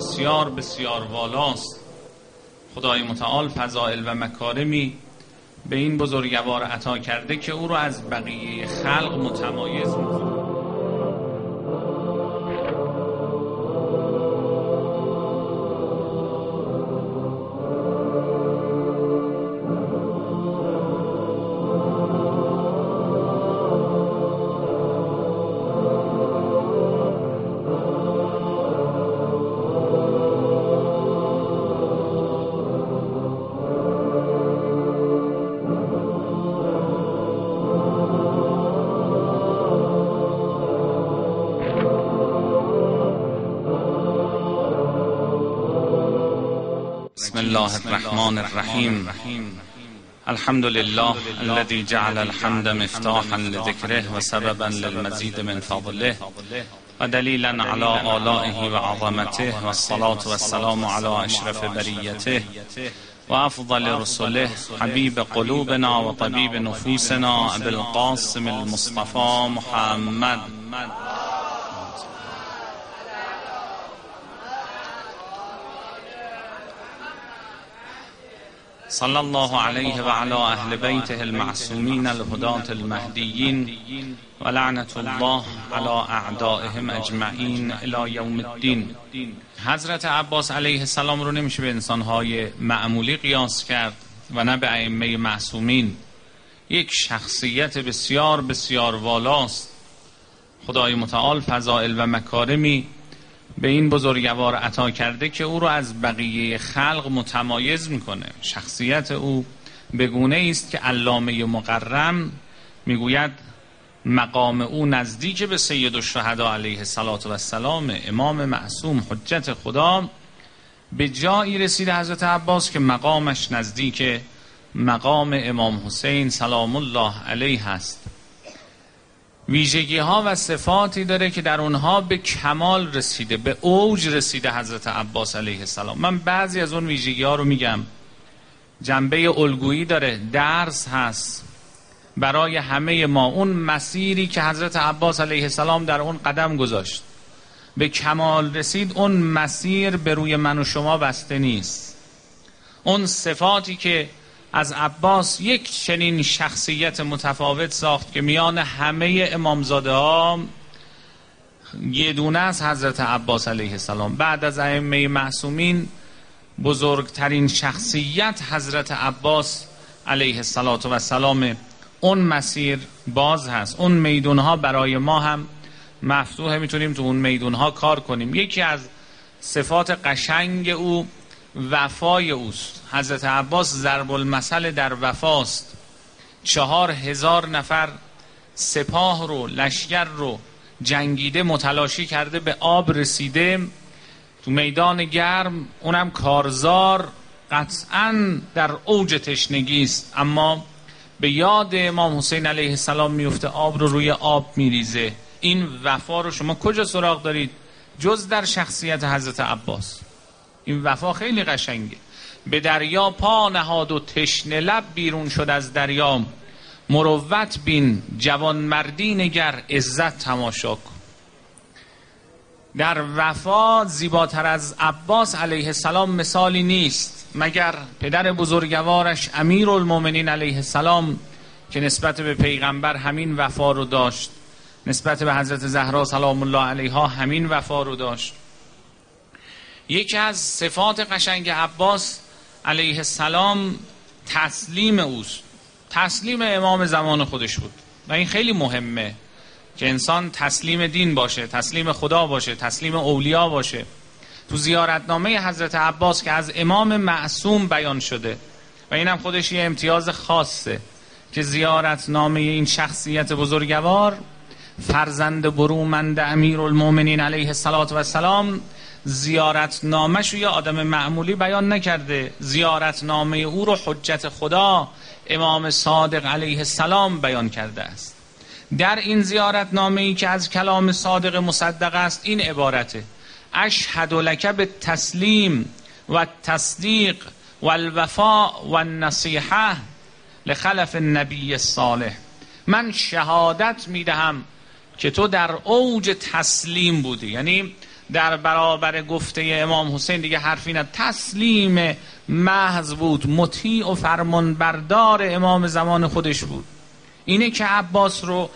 بسیار بسیار والاست. خدای متعال فضائل و مکارمی به این بزرگوار عطا کرده که او رو از بقیه خلق متمایز می‌کنه الله الرحمن الرحيم. الحمد لله الذي جعل الحمد مفتاحا لذكره وسببا للمزيد من فضله ودليلا على آلائه وعظمته والصلاة والسلام على أشرف بريته وأفضل رسله حبيب قلوبنا وطبيب نفوسنا أبي القاسم المصطفى محمد. صلى الله عليه وعلى أهل بيته المعصومين الهداة المهديين ولعنة الله على أعدائهم أجمعين إلى يوم الدين. حضرت عباس علیه السلام رو نمیشه به انسانهای معمولی قیاس کرد و نه به ائمه معصومین. یک شخصیت بسیار بسیار والاست. خدای متعال فضائل و مکارمی به این بزرگوار عطا کرده که او رو از بقیه خلق متمایز می‌کنه. شخصیت او بگونه است که علامه مقرم می‌گوید مقام او نزدیک به سید الشهدا علیه السلام امام معصوم حجت خدا. به جایی رسید حضرت عباس که مقامش نزدیک مقام امام حسین سلام الله علیه هست ویژگی ها و صفاتی داره که در اونها به کمال رسیده به اوج رسیده حضرت عباس علیه السلام. من بعضی از اون ویژگی ها رو میگم. جنبه الگویی داره درس هست. برای همه ما اون مسیری که حضرت عباس علیه السلام در اون قدم گذاشت. به کمال رسید اون مسیر به روی من و شما بسته نیست. اون صفاتی که از عباس یک چنین شخصیت متفاوت ساخت که میان همه امامزاده ها یه دونه از حضرت عباس علیه السلام. بعد از ائمه معصومین بزرگترین شخصیت حضرت عباس علیه السلام اون مسیر باز هست. اون میدون ها برای ما هم مفتوحه می‌تونیم تو اون میدون ها کار کنیم. یکی از صفات قشنگ او وفای اوست. حضرت عباس ضرب المثل در وفاست. چهار هزار نفر سپاه رو لشکر رو جنگیده متلاشی کرده به آب رسیده. تو میدان گرم اونم کارزار. قطعا در اوج تشنگی است. اما به یاد امام حسین علیه السلام میفته آب رو روی آب میریزه. این وفا رو شما کجا سراغ دارید؟ جز در شخصیت حضرت عباس. این وفا خیلی قشنگه. به دریا پا نهاد و تشنه لب بیرون شد از دریا مروت بین جوان مردی نگر عزت تماشا کن. در وفا زیباتر از عباس علیه السلام مثالی نیست مگر پدر بزرگوارش امیر المومنین علیه السلام که نسبت به پیغمبر همین وفا رو داشت. نسبت به حضرت زهرا سلام الله علیها همین وفا رو داشت. یکی از صفات قشنگ عباس علیه السلام تسلیم اوست. تسلیم امام زمان خودش بود. و این خیلی مهمه که انسان تسلیم دین باشه تسلیم خدا باشه تسلیم اولیا باشه. تو زیارتنامه حضرت عباس که از امام معصوم بیان شده. و اینم خودش یه امتیاز خاصه که زیارتنامه این شخصیت بزرگوار فرزند برومند امیر المومنین علیه السلام زیارت نامش یه آدم معمولی بیان نکرده. زیارت نامه او رو حجت خدا امام صادق علیه السلام بیان کرده است. در این زیارت نامه ای که از کلام صادق مصدق است این عبارته. اشهد لک به تسلیم و تصدیق و الوفا و النصیحه لخلف النبی صالح من شهادت می‌دهم که تو در اوج تسلیم بودی. یعنی در برابر گفته امام حسین دیگه حرفی نه تسلیم محض بود مطیع و فرمان بردار امام زمان خودش بود. اینه که عباس رو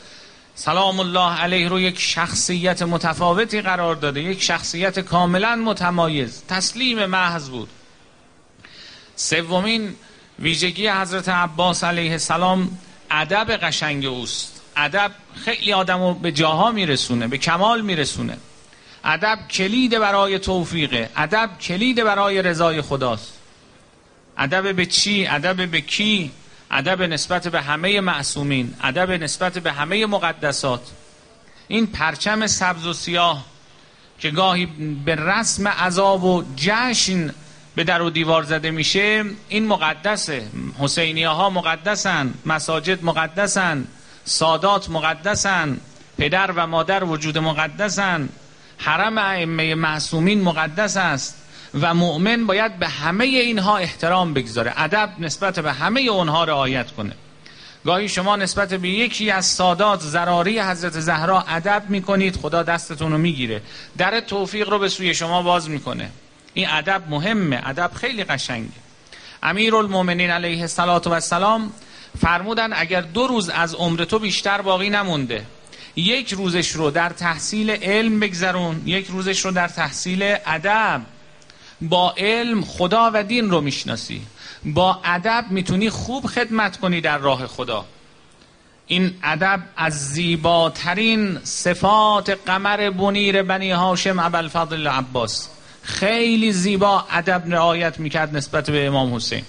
سلام الله علیه رو یک شخصیت متفاوتی قرار داده یک شخصیت کاملا متمایز. تسلیم محض بود. سومین ویژگی حضرت عباس علیه السلام ادب قشنگ اوست. ادب خیلی آدم رو به جاها میرسونه به کمال میرسونه. ادب کلید برای توفیقه. ادب کلید برای رضای خداست. ادب به چی؟ ادب به کی؟ ادب نسبت به همه معصومین. ادب نسبت به همه مقدسات. این پرچم سبز و سیاه که گاهی به رسم عذاب و جشن به در و دیوار زده میشه این مقدسه. حسینیه ها مقدسن مساجد مقدسن سادات مقدسن پدر و مادر وجود مقدسن. حرم ائمه معصومین مقدس است و مؤمن باید به همه اینها احترام بگذاره. ادب نسبت به همه اونها رعایت کنه. گاهی شما نسبت به یکی از سادات زراری حضرت زهرا ادب می‌کنید خدا دستتون رو می‌گیره. در توفیق رو به سوی شما باز می‌کنه. این ادب مهمه. ادب خیلی قشنگه. امیر المومنین علیه السلام فرمودن اگر دو روز از عمر تو بیشتر باقی نمونده یک روزش رو در تحصیل علم بگذرون یک روزش رو در تحصیل ادب. با علم خدا و دین رو می‌شناسی. با ادب می‌تونی خوب خدمت کنی در راه خدا. این ادب از زیباترین صفات قمر بنیر بنی هاشم ابوالفضل عباس خیلی زیبا ادب رعایت می‌کرد نسبت به امام حسین.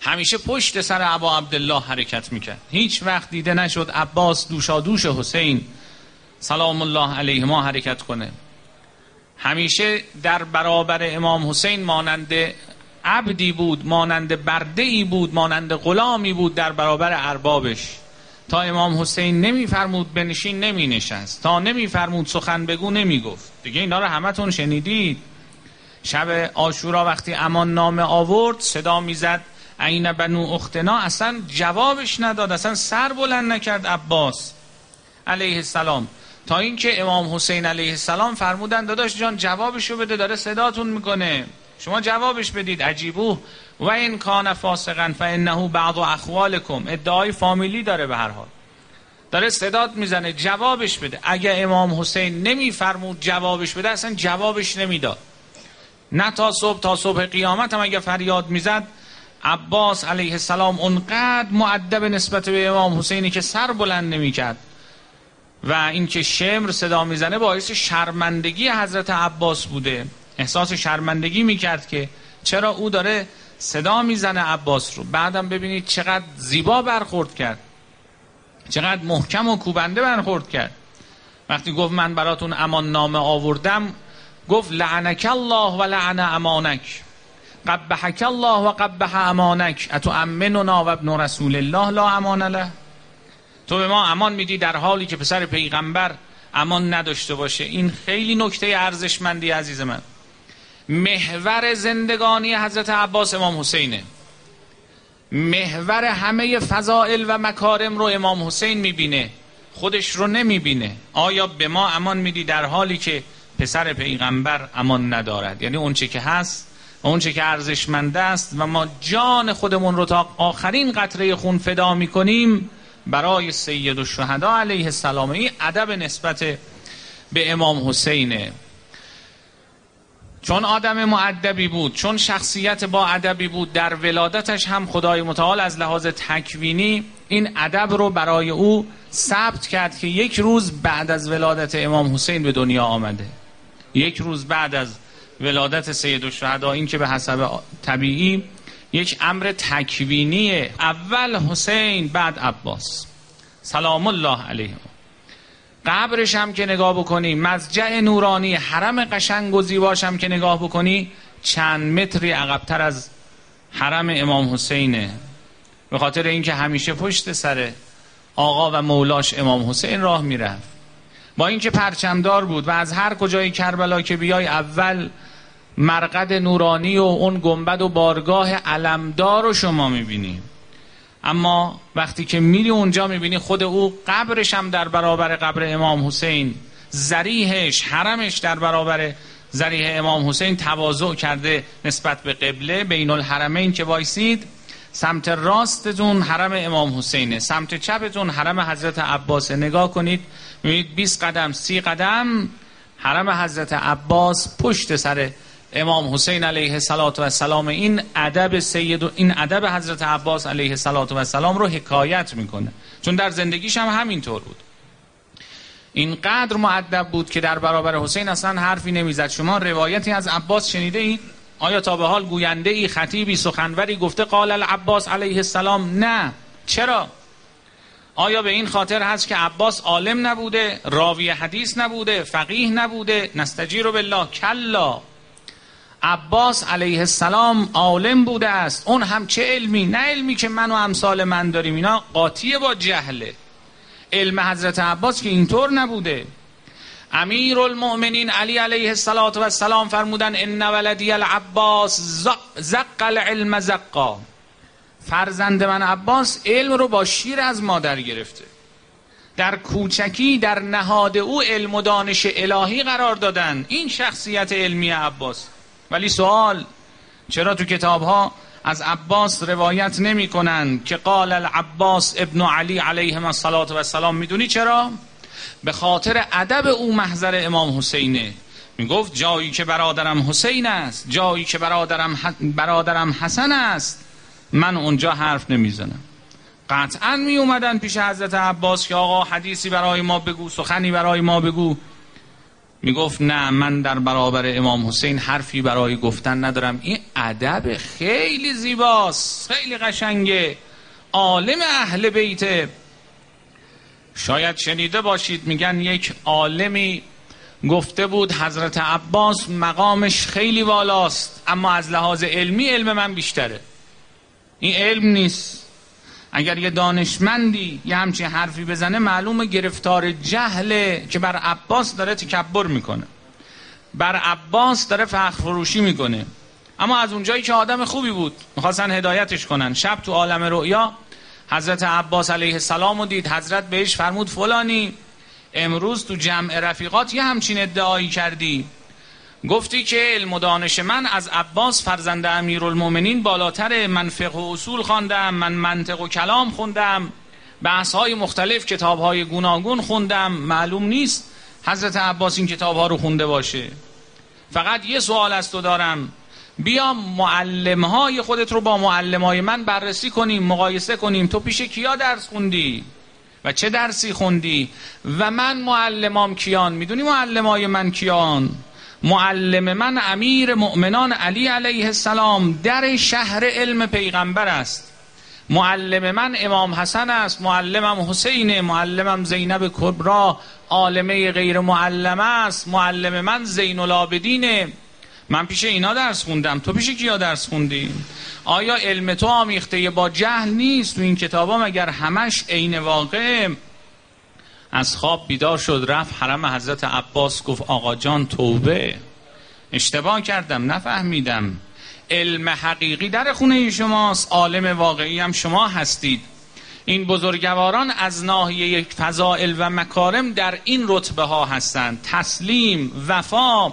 همیشه پشت سر عبا عبدالله حرکت می‌کرد. هیچ وقت دیده نشد عباس دوشا دوش حسین سلام الله علیه ما حرکت کنه. همیشه در برابر امام حسین مانند عبدی بود مانند برده ای بود مانند غلامی بود در برابر اربابش. تا امام حسین نمیفرمود بنشین نمی نشست تا نمیفرمود سخن بگو نمی گفت دیگه اینا رو همتون شنیدید. شب آشورا وقتی امان نامه آورد صدا می‌زد. عین بنو اختنا اصلا جوابش نداد اصلا سر بلند نکرد عباس علیه السلام. تا اینکه امام حسین علیه السلام فرمودن داداش جان جوابشو بده داره صداتون می‌کنه. شما جوابش بدید. عجیبو. و این کان فاسقا فانه بعض اخوالکم. ادعای فامیلی داره به هر حال. داره صدات می‌زنه جوابش بده. اگه امام حسین نمیفرمود جوابش بده اصلا جوابش نمی‌داد. نه تا صبح تا صبح قیامت هم اگه فریاد می‌زد عباس علیه السلام اونقدر معدب نسبت به امام حسینی که سر بلند نمی‌کرد. و اینکه شمر صدا می‌زنه باعث شرمندگی حضرت عباس بوده. احساس شرمندگی می‌کرد که چرا او داره صدا می‌زنه عباس رو. بعدم ببینید چقدر زیبا برخورد کرد. چقدر محکم و کوبنده برخورد کرد. وقتی گفت من براتون امان نامه آوردم گفت لعنک الله و لعن امانک. قبحک الله و قبح امانک. اتو امننا و ابن رسول الله لا امان له. تو به ما امان میدی در حالی که پسر پیغمبر امان نداشته باشه. این خیلی نکته ارزشمندی عزیز من. محور زندگانی حضرت عباس امام حسینه. محور همه فضائل و مکارم رو امام حسین می‌بینه. خودش رو نمی‌بینه. آیا به ما امان میدی در حالی که پسر پیغمبر امان ندارد؟ یعنی اونچه که هست اونچه که ارزشمنده است و ما جان خودمون رو تا آخرین قطره خون فدا می‌کنیم برای سید الشهدا علیه السلام. این ادب نسبت به امام حسینه چون آدم معدبی بود چون شخصیت با ادبی بود در ولادتش هم خدای متعال از لحاظ تکوینی این ادب رو برای او ثبت کرد که یک روز بعد از ولادت امام حسین به دنیا آمده. یک روز بعد از ولادت سید الشهدا این که به حسب طبیعی یک امر تکوینی اول حسین بعد عباس. سلام الله علیه قبرش هم که نگاه بکنی مزجع نورانی حرم قشنگ و زیباش هم که نگاه بکنی چند متری عقبتر از حرم امام حسینه. به خاطر اینکه همیشه پشت سر آقا و مولاش امام حسین راه می‌رفت. با اینکه پرچمدار بود و از هر کجای کربلا که بیای اول مرقد نورانی و اون گنبد و بارگاه علمدار رو شما می‌بینی. اما وقتی که میری اونجا می‌بینی خود او قبرش هم در برابر قبر امام حسین زریحش حرمش در برابر زریح امام حسین تواضع کرده نسبت به قبله بین الحرمین که وایسید سمت راستتون حرم امام حسینه سمت چپتون حرم حضرت عباس. نگاه کنید می‌بینید 20 قدم 30 قدم حرم حضرت عباس پشت سر امام حسین علیه السلام این ادب سید این ادب حضرت عباس علیه السلام رو حکایت می‌کنه. چون در زندگیش هم همینطور بود. اینقدر معدب بود که در برابر حسین اصلا حرفی نمی‌زد. شما روایتی از عباس شنیده اید آیا تا به حال گوینده ای خطیبی سخنوری گفته قال العباس علیه السلام؟ نه. چرا؟ آیا به این خاطر هست که عباس عالم نبوده راوی حدیث نبوده فقیه نبوده؟ نستجیر بالله. کلا. عباس علیه السلام عالم بوده است. اون هم چه علمی؟ نه علمی که من و امثال من داریم. اینا قاطیه با جهله علم حضرت عباس که اینطور نبوده. امیر المؤمنین علی علیه السلام فرمودن ان ولدی العباس زق العلم زقا. فرزند من عباس علم رو با شیر از مادر گرفته. در کوچکی در نهاد او علم و دانش الهی قرار دادن. این شخصیت علمی عباس. ولی سوال چرا تو کتاب ها از عباس روایت نمی کنن که قال العباس ابن علی علیه السلام می‌دونی چرا؟ به خاطر ادب او محضر امام حسینه. می‌گفت جایی که برادرم حسین است جایی که برادرم, برادرم حسن است من اونجا حرف نمی‌زنم. قطعا می اومدن پیش حضرت عباس که آقا حدیثی برای ما بگو سخنی برای ما بگو. می‌گفت نه من در برابر امام حسین حرفی برای گفتن ندارم. این ادب خیلی زیباست خیلی قشنگه. عالم اهل بیت. شاید شنیده باشید میگن یک عالمی گفته بود حضرت عباس مقامش خیلی والاست اما از لحاظ علمی علم من بیشتره. این علم نیست. اگر یه دانشمندی یه همچین حرفی بزنه معلوم گرفتار جهله که بر عباس داره تکبر می‌کنه. بر عباس داره فخر فروشی می‌کنه. اما از اونجایی که آدم خوبی بود می‌خواستن هدایتش کنن. شب تو عالم رؤیا حضرت عباس علیه السلام رو دید. حضرت بهش فرمود فلانی امروز تو جمع رفیقات یه همچین ادعایی کردی. گفتی که علم و دانش من از عباس فرزند امیرالمومنین بالاتر من فقه و اصول خواندم من منطق و کلام خوندم بحث های مختلف کتاب های گوناگون خوندم. معلوم نیست حضرت عباس این کتاب ها رو خونده باشه. فقط یه سوال از تو دارم. بیا معلم های خودت رو با معلم های من بررسی کنیم مقایسه کنیم. تو پیش کیا درس خوندی؟ و چه درسی خوندی؟ و من معلمام کیان؟ می‌دونی معلم های من کیان؟ معلم من امیر مؤمنان علی علیه السلام در شهر علم پیغمبر است. معلم من امام حسن است معلمم حسین معلمم زینب کبرا عالمه غیر معلمه است معلم من زین العابدینه من پیش اینا درس خوندم تو پیش کیا درس خوندی؟ آیا علم تو آمیخته با جهل نیست؟ تو این کتابا مگر همش عین واقع؟ از خواب بیدار شد رفت حرم حضرت عباس گفت آقا جان توبه. اشتباه کردم نفهمیدم. علم حقیقی در خونه شماست عالم واقعی هم شما هستید. این بزرگواران از ناحیه فضائل و مکارم در این رتبه ها هستند. تسلیم وفا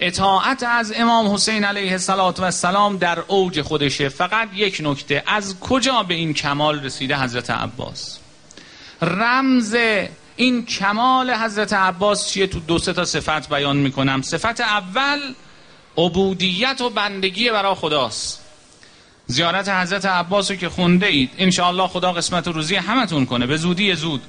اطاعت از امام حسین علیه السلام در اوج خودشه. فقط یک نکته از کجا به این کمال رسیده حضرت عباس؟ رمز این کمال حضرت عباس چیه تو دو سه تا صفت بیان می‌کنم. صفت اول عبودیت و بندگی برای خداست. زیارت حضرت عباس رو که خونده اید انشاءالله خدا قسمت روزی همتون کنه. به زودی زود.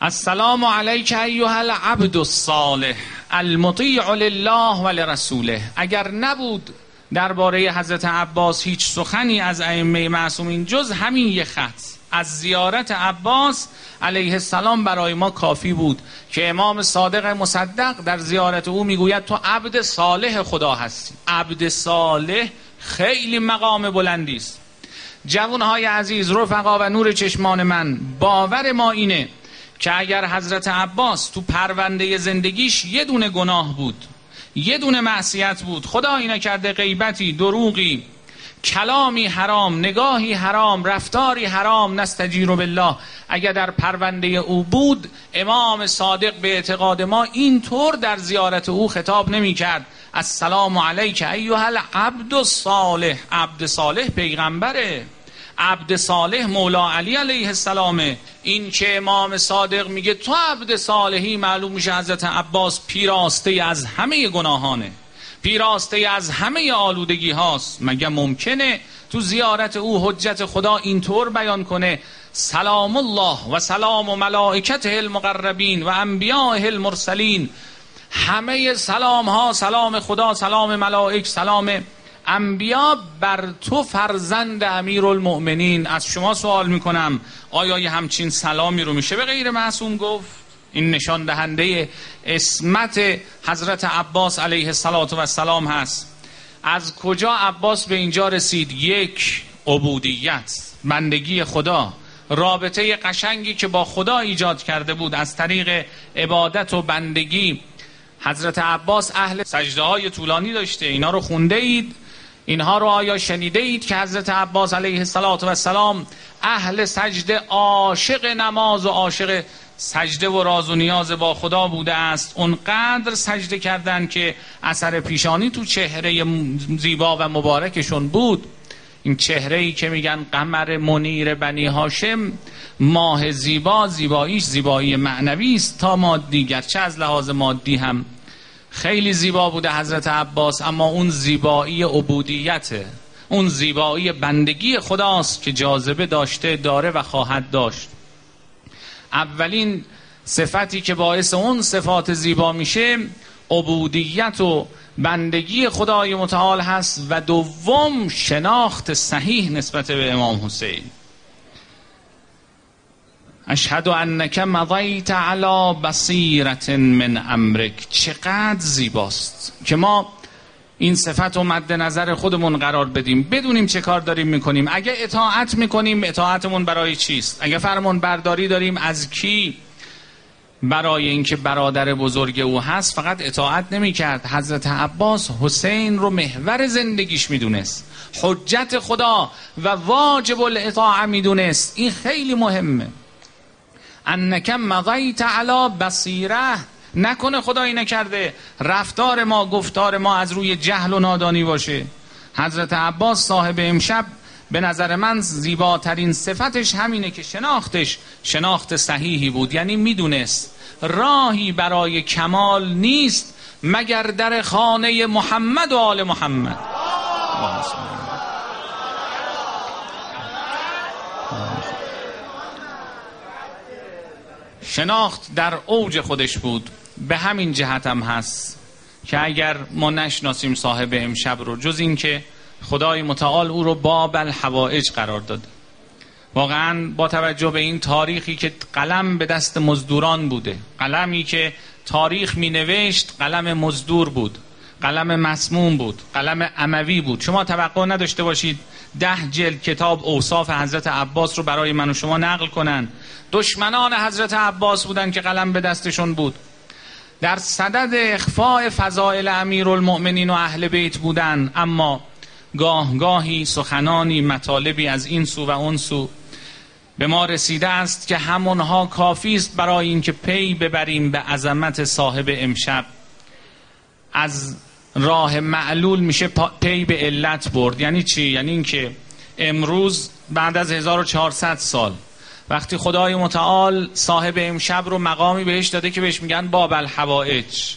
السلام علیک ایها العبد الصالح المطیع لله و لرسوله. اگر نبود درباره حضرت عباس هیچ سخنی از ائمه معصومین جز همین یه خط. از زیارت عباس علیه السلام برای ما کافی بود که امام صادق مصدق در زیارت او می‌گوید تو عبد صالح خدا هستی. عبد صالح خیلی مقام بلندی است. جوانهای عزیز رفقا و نور چشمان من باور ما اینه که اگر حضرت عباس تو پرونده زندگیش یه دونه گناه بود یه دونه معصیت بود خدا اینا کرده غیبتی دروغی کلامی حرام نگاهی حرام رفتاری حرام نستجیر بالله. اگر در پرونده او بود امام صادق به اعتقاد ما اینطور در زیارت او خطاب نمی کرد السلام علیک ایها العبد الصالح. عبد صالح پیغمبره. عبد صالح مولا علی علیه السلامه. این که امام صادق میگه تو عبد صالحی معلوم میشه حضرت عباس پیراسته از همه گناهانه. پیراسته از همه آلودگی هاست. مگه ممکنه تو زیارت او حجت خدا اینطور بیان کنه؟ سلام الله و سلام و ملائکته المقربین و انبیاء المرسلین. همه سلام ها سلام خدا سلام ملائک سلام انبیا بر تو فرزند امیر المؤمنین از شما سوال می‌کنم آیا یه همچین سلامی رو میشه به غیر معصوم گفت؟ این نشان دهنده اسمت حضرت عباس علیه السلام هست. از کجا عباس به اینجا رسید؟ یک عبودیت بندگی خدا. رابطه قشنگی که با خدا ایجاد کرده بود از طریق عبادت و بندگی. حضرت عباس اهل سجده های طولانی داشته اینا رو خونده اید اینها رو آیا شنیده اید که حضرت عباس علیه السلام اهل سجده عاشق نماز و عاشق سجده و راز و نیاز با خدا بوده است. اونقدر سجده کردن که اثر پیشانی تو چهره زیبا و مبارکشون بود. این چهره ای که میگن قمر منیر بنی هاشم ماه زیبا زیباییش زیبایی معنوی است تا مادی گرچه از لحاظ مادی هم خیلی زیبا بوده حضرت عباس اما اون زیبایی عبودیته اون زیبایی بندگی خداست که جاذبه داشته داره و خواهد داشت. اولین صفتی که باعث اون صفات زیبا میشه عبودیت و بندگی خدای متعال هست و دوم شناخت صحیح نسبت به امام حسین. اشهد انک مضیت علی بصیرت من امرک. چقدر زیباست که ما این صفت رو مد نظر خودمون قرار بدیم. بدونیم چه کار داریم می‌کنیم. اگه اطاعت می‌کنیم اطاعتمون برای چیست؟ اگه فرمون برداری داریم از کی؟ برای اینکه برادر بزرگ او هست فقط اطاعت نمی‌کرد. حضرت عباس حسین رو محور زندگیش می‌دونست. حجت خدا و واجب الاطاعه می‌دونست. این خیلی مهمه. انکم مضیت علی بصیره. نکنه خدایی نکرده. رفتار ما گفتار ما از روی جهل و نادانی باشه. حضرت عباس صاحب امشب به نظر من زیباترین صفتش همینه که شناختش شناخت صحیحی بود. یعنی می‌دونست راهی برای کمال نیست مگر در خانه محمد و آل محمد. شناخت در اوج خودش بود. به همین جهت هم هست که اگر ما نشناسیم صاحب امشب رو جز اینکه خدای متعال او رو باب الحوائج قرار داد. واقعا با توجه به این تاریخی که قلم به دست مزدوران بوده قلمی که تاریخ می نوشت قلم مزدور بود قلم مسموم بود قلم عموی بود. شما توقع نداشته باشید ده جلد کتاب اوصاف حضرت عباس رو برای من و شما نقل کنن. دشمنان حضرت عباس بودن که قلم به دستشون بود. در صدد اخفاء فضائل امیر المؤمنین و اهل بیت بودن. اما گاه گاهی سخنانی مطالبی از این سو و اون سو به ما رسیده است که همونها کافی است برای اینکه پی ببریم به عظمت صاحب امشب. از راه معلول میشه پی به علت برد. یعنی چی؟ یعنی اینکه امروز بعد از 1400 سال وقتی خدای متعال صاحب امشب رو مقامی بهش داده که بهش میگن باب الحوائج.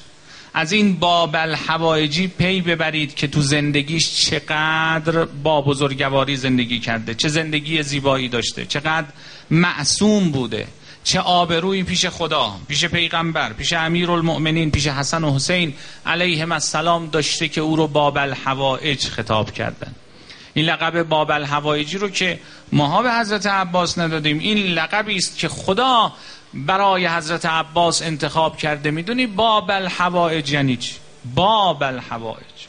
از این باب الحوائجی پی ببرید که تو زندگیش چقدر با بزرگواری زندگی کرده چه زندگی زیبایی داشته چقدر معصوم بوده چه آبرویی پیش خدا پیش پیغمبر پیش امیر المؤمنین پیش حسن و حسین علیهم السلام داشته که او رو باب الحوائج خطاب کردن این لقب باب الحوائجی رو که ماها به حضرت عباس ندادیم. این لقبی است که خدا برای حضرت عباس انتخاب کرده. می‌دونی باب الحوائج یعنی چی؟ باب الحوائج.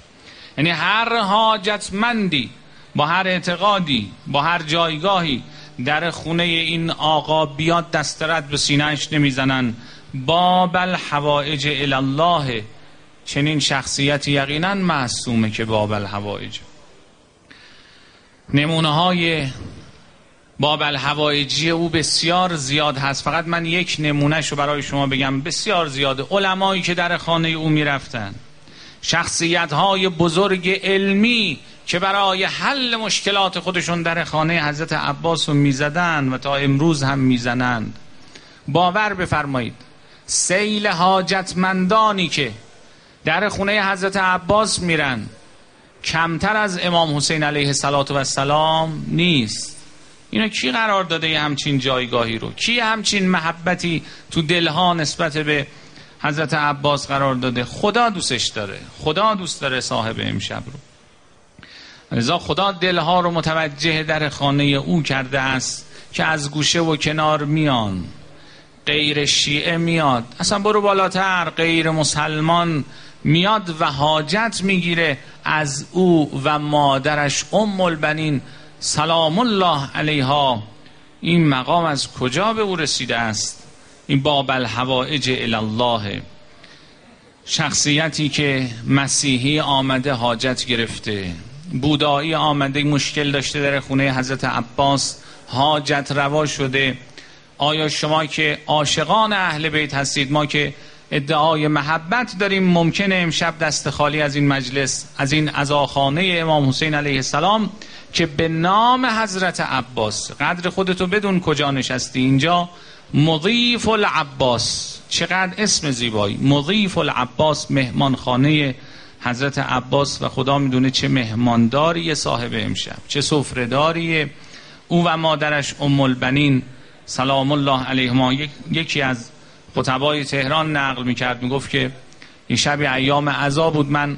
یعنی هر حاجتمندی با هر اعتقادی با هر جایگاهی در خونه این آقا بیاد دست رد به سینهش نمی‌زنن. باب الحوائج الله چنین شخصیت یقینا معصومه که باب الحوائج. نمونه های باب الهوایجی او بسیار زیاد هست. فقط من یک نمونهش رو برای شما بگم. بسیار زیاده علمایی که در خانه او می‌رفتن. شخصیت های بزرگ علمی که برای حل مشکلات خودشون در خانه حضرت عباس رو می‌زدن و تا امروز هم می‌زنند. باور بفرمایید. سیل حاجتمندانی که در خونه حضرت عباس میرن کمتر از امام حسین علیه السلام نیست. اینو کی قرار داده یه همچین جایگاهی رو؟ کی همچین محبتی تو دلها نسبت به حضرت عباس قرار داده؟ خدا دوستش داره. خدا دوست داره صاحب امشب رو. لذا خدا دلها رو متوجه در خانه او کرده است که از گوشه و کنار میان. غیر شیعه میاد. اصلا برو بالاتر. غیر مسلمان میاد و حاجت می‌گیره از او و مادرش ام البنین سلام الله علیها. این مقام از کجا به او رسیده است؟ این باب الحوائج الله شخصیتی که مسیحی آمده حاجت گرفته. بودایی آمده مشکل داشته در خونه حضرت عباس حاجت روا شده. آیا شما که عاشقان اهل بیت هستید ما که ادعای محبت داریم ممکنه امشب دست خالی از این مجلس از این ازاخانه امام حسین علیه السلام که به نام حضرت عباس قدر خودتو بدون کجا نشستی؟ اینجا مضیف العباس. چقدر اسم زیبایی. مضیف العباس مهمانخانه حضرت عباس و خدا می‌دونه چه مهمانداری صاحب امشب چه سفرهداری. او و مادرش ام البنین سلام الله علیهما. یکی از خطبای تهران نقل می‌کرد می‌گفت که این شب ایام عزا بود. من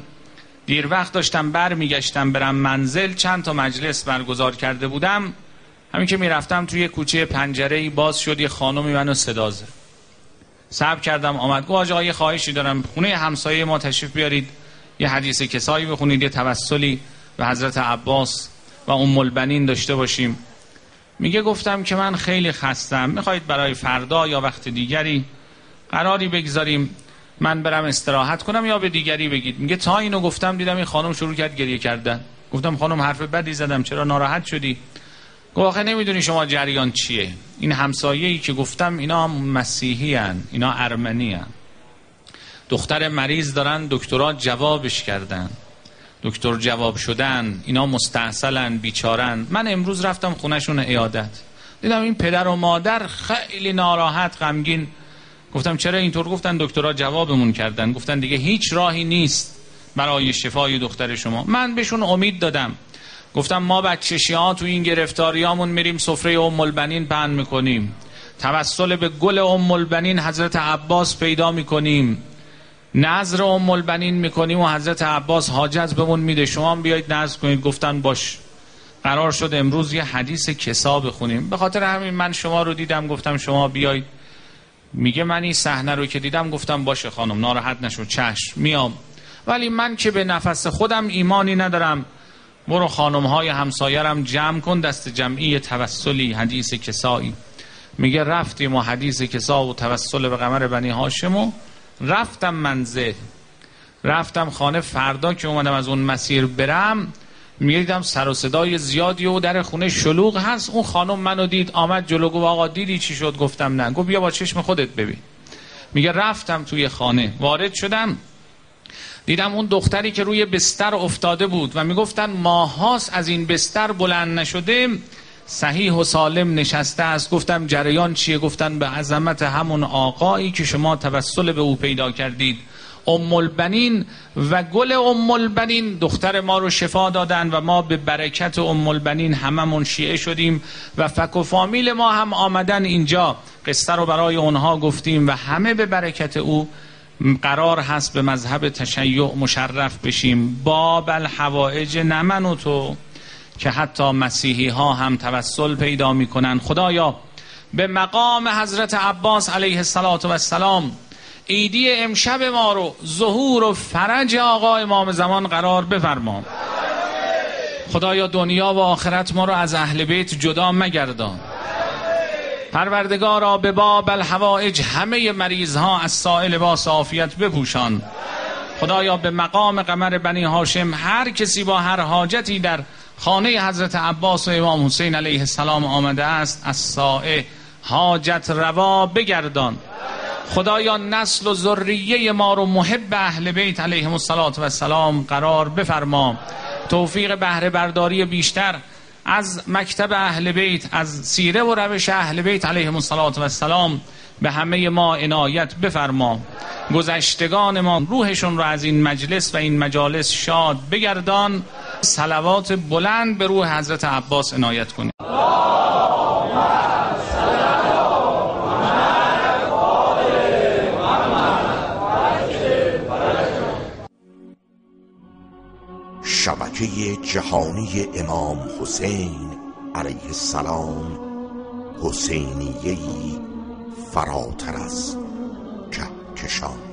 دیر وقت داشتم بر میگشتم برم منزل. چند تا مجلس برگزار کرده بودم. همین که می‌رفتم توی کوچه پنجره باز شد یه خانمی منو صدا زد. صبر کردم آمد. گفت آقا یه خواهشی دارم. خونه همسایه ما تشریف بیارید. یه حدیث کسایی بخونید یه توسلی به حضرت عباس و ام البنین داشته باشیم. میگه گفتم که من خیلی خستم. می‌خواید برای فردا یا وقت دیگری قراری بگذاریم. من برم استراحت کنم یا به دیگری بگید؟ میگه تا اینو گفتم دیدم این خانم شروع کرد گریه کردن. گفتم خانم حرف بدی زدم چرا ناراحت شدی؟ گفت آخه نمی‌دونی شما جریان چیه. این همسایه ای که گفتم اینا مسیحی هن. اینا ارمنی هن. دختر مریض دارن دکترا جوابش کردن. دکتر جواب شدن اینا مستحصلن بیچارن. من امروز رفتم خونشون ایادت دیدم این پدر و مادر خیلی ناراحت غمگین. گفتم چرا اینطور؟ گفتن دکترها جوابمون کردن. گفتن دیگه هیچ راهی نیست برای شفای دختر شما. من بهشون امید دادم. گفتم ما بچشی ها تو این گرفتاریامون میریم سفره ام البنین پهن می‌کنیم. توسل به گل ام البنین حضرت عباس پیدا می‌کنیم. نظر ام البنین می‌کنیم و حضرت عباس حاجت بهمون میده. شما بیایید نظر کنید. گفتن باش. قرار شد امروز یه حدیث کسا بخونیم. به خاطر همین من شما رو دیدم. گفتم شما بیایید. میگه من این صحنه رو که دیدم گفتم باشه خانم ناراحت نشو چشم میام. ولی من که به نفس خودم ایمانی ندارم. برو خانم های همسایرم جمع کن دست جمعی توسلی حدیث کسایی. میگه رفتیم و حدیث کسا و توسل به قمر بنی هاشم رفتم منزل. رفتم خانه فردا که اومدم از اون مسیر برم می‌دیدم سر و صدای زیادی و در خونه شلوغ هست. اون خانم منو دید آمد جلو گفت آقا دیدی چی شد؟ گفتم نه. گفت بیا با چشم خودت ببین. میگه رفتم توی خانه. وارد شدم. دیدم اون دختری که روی بستر افتاده بود و می‌گفتن ماهاست از این بستر بلند نشده صحیح و سالم نشسته است. گفتم جریان چیه؟ گفتن به عظمت همون آقایی که شما توسل به او پیدا کردید. ام البنین و گل ام البنین دختر ما رو شفا دادن و ما به برکت ام البنین هممون شیعه شدیم و فک و فامیل ما هم آمدن اینجا. قصه رو برای اونها گفتیم و همه به برکت او قرار هست به مذهب تشیع مشرف بشیم. باب الحوائج نمن و تو که حتی مسیحی ها هم توسل پیدا می‌کنن. خدایا به مقام حضرت عباس علیه السلام ایدی امشب ما رو ظهور و فرج آقا امام زمان قرار بفرما. خدایا دنیا و آخرت ما رو از اهل بیت جدا مگردان. پروردگارا به باب الحوائج همه مریض ها از سائل با عافیت بپوشان. خدایا به مقام قمر بنی هاشم هر کسی با هر حاجتی در خانه حضرت عباس و امام حسین علیه السلام آمده است از سائه حاجت روا بگردان. خدایا نسل و ذریه ما رو محب اهل بیت علیهم السلام قرار بفرما. توفیق بهره برداری بیشتر از مکتب اهل بیت از سیره و روش اهل بیت علیهم السلام به همه ما عنایت بفرما. گذشتگان ما روحشون رو از این مجلس و این مجالس شاد بگردان. صلوات بلند به روح حضرت عباس عنایت کنید شبکه جهانی امام حسین علیه السلام حسینیهی فراتر از کهکشان.